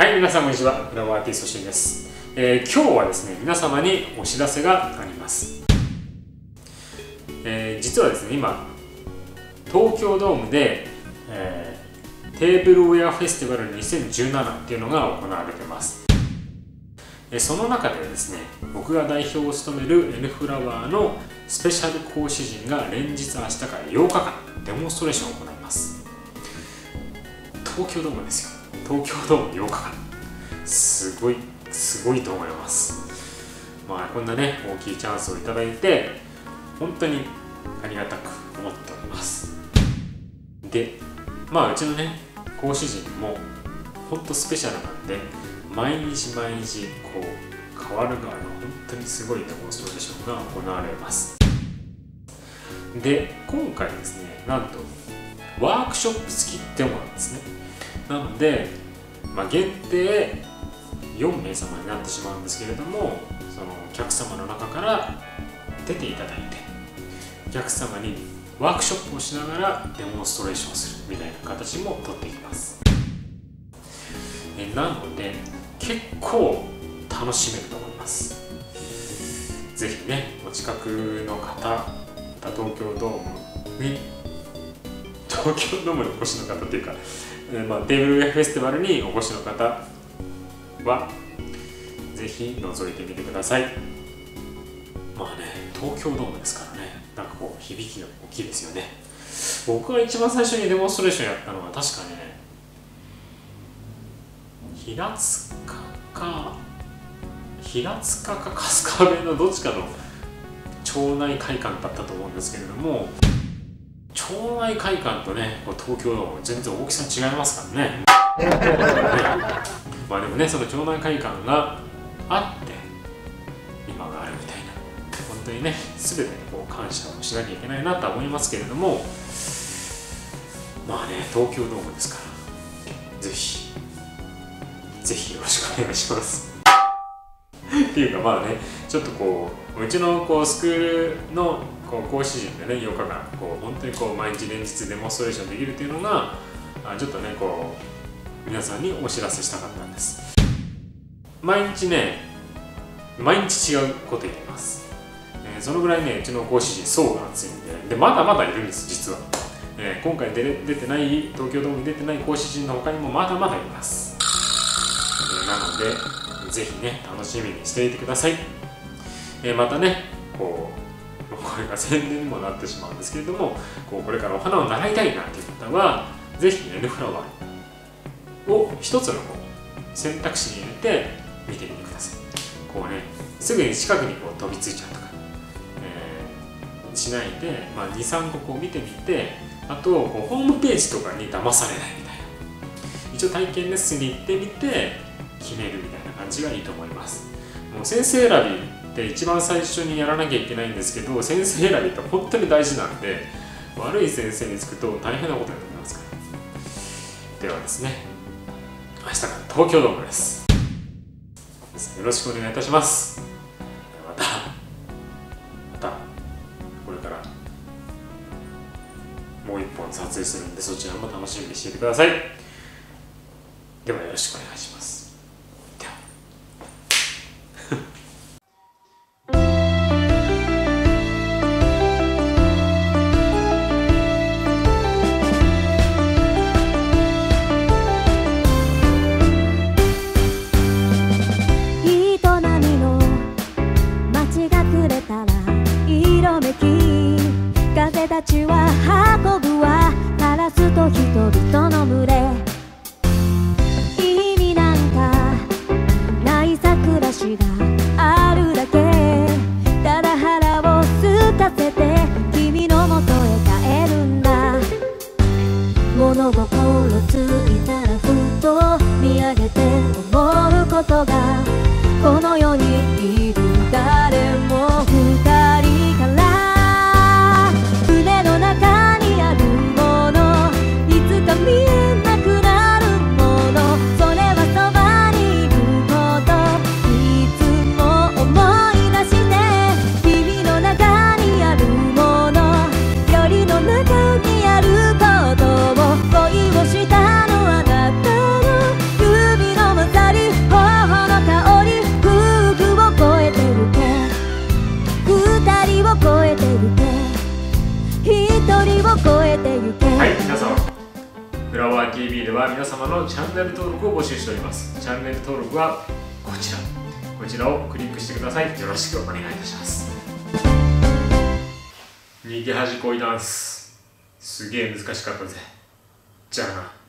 はい、皆さんこんにちは。フラワーアーティストシンです、えー今日はですね、皆様にお知らせがあります。えー実はですね、今、東京ドームで、えーテーブルウェアフェスティバル2017っていうのが行われてます。その中でですね、僕が代表を務める N フラワーのスペシャル講師陣が連日明日から8日間デモンストレーションを行います。東京ドームですよ。東京ドーム8日間。すごい、すごいと思います。まあ、こんなね、大きいチャンスをいただいて、本当にありがたく思っております。で、まあ、うちのね、講師陣も、本当スペシャルなんで、毎日毎日、こう、変わる変わる、本当にすごいデモンストレーションが行われます。で、今回ですね、なんと、ワークショップ付きデモなんですね。なので、まあ、限定4名様になってしまうんですけれどもそのお客様の中から出ていただいてお客様にワークショップをしながらデモンストレーションするみたいな形もとっていきます。えなので結構楽しめると思います。ぜひねお近くの方また東京ドームに東京ドームにお越しの方っていうかえーまあ、テーブルウェアフェスティバルにお越しの方はぜひ覗いてみてください。まあね東京ドームですからね。なんかこう響きが大きいですよね。僕が一番最初にデモンストレーションやったのは確かね平塚か平塚か春日部のどっちかの町内会館だったと思うんですけれども町内会館とねこう東京ドーム全然大きさ違いますからね。ね まあでもねその町内会館があって今があるみたいな。本当にね全てにこう感謝をしなきゃいけないなとは思いますけれどもまあね東京ドームですからぜひぜひよろしくお願いします。っていうかまあねちょっとこううちのこうスクールのこう講師陣でね8日間こう本当にこう毎日連日デモンストレーションできるっていうのがあちょっとねこう皆さんにお知らせしたかったんです。毎日ね毎日違うこと言ってます、えーそのぐらいねうちの講師陣層が厚いんででまだまだいるんです実は、えー今回出出てない東京ドームに出てない講師陣の他にもまだまだいます、えーなのでぜひね楽しみにしていてください、えまたねこうこれが宣伝にもなってしまうんですけれどもこうこれからお花を習いたいなっていう方はぜひ N フラワーを一つのこう選択肢に入れて見てみてください。こうねすぐに近くにこう飛びついちゃうとか、えーしないで、まあ、23個こう見てみてあとこうホームページとかに騙されないみたいな。一応体験レッスンに行ってみて決めるみたいな感じがいいと思います。もう先生選びって一番最初にやらなきゃいけないんですけど先生選びって本当に大事なんで悪い先生につくと大変なことになりますか。らではですね明日から東京ドームです。よろしくお願いいたします。またまたこれからもう一本撮影するんでそちらも楽しみにしていてください。ではよろしくお願いします。暮らしがあるだけ。ただ腹を空かせて君のもとへ帰るんだ。物心ついたらふと見上げて思うことがこの世にいる。誰も二人を超えてゆけ。はい皆様フラワー TV では皆様のチャンネル登録を募集しております。チャンネル登録はこちら。こちらをクリックしてください。よろしくお願いいたします。逃げ恥恋ダンス。すげえ難しかったぜ。じゃあな。